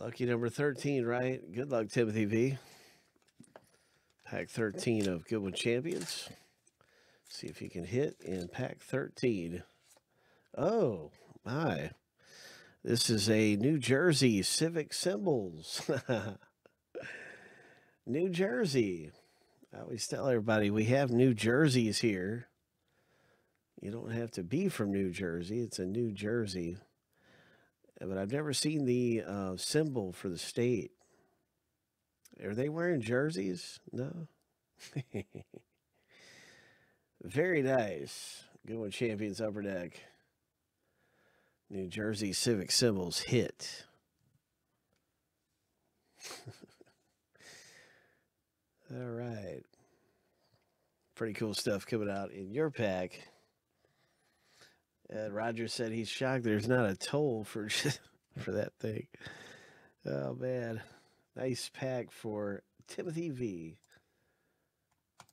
Lucky number 13, right? Good luck, Timothy V. Pack 13 of Goodwin Champions. See if he can hit in pack 13. Oh, my. This is a New Jersey Civic Symbols. New Jersey. I always tell everybody we have New Jerseys here. You don't have to be from New Jersey. It's a New Jersey. But I've never seen the uh, symbol for the state. Are they wearing jerseys? No. Very nice. Good one, champions upper deck. New Jersey Civic Symbols hit. All right. Pretty cool stuff coming out in your pack. Roger said he's shocked there's not a toll for for that thing. Oh man. Nice pack for Timothy V.